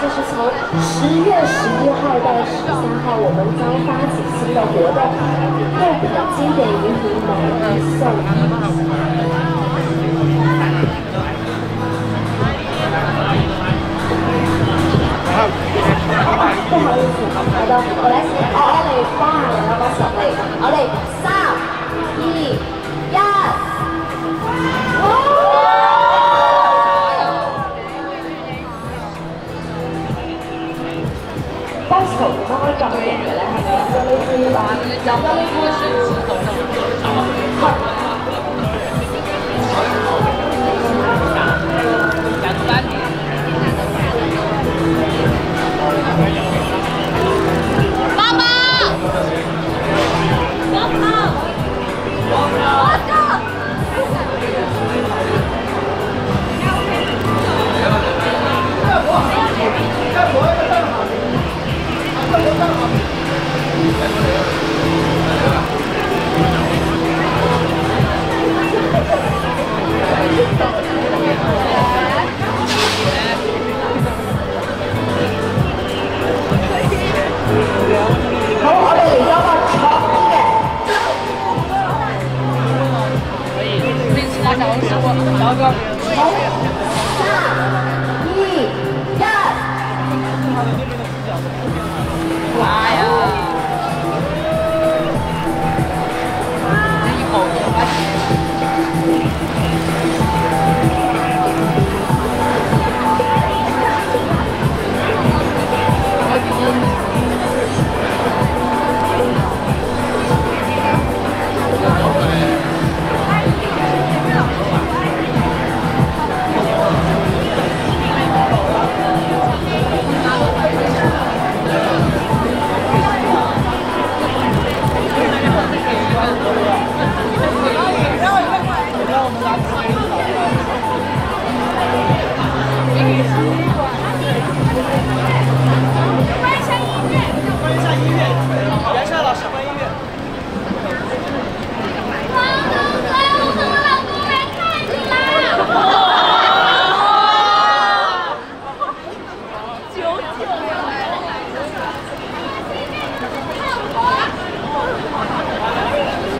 就是从十月十一号到十三号，我们将发起新的活动，购买经典荧屏买一送一。不好意思，太多，我来，我来，八，我来十，我来三。手拉脚，脚拉手。大哥，好，三、二。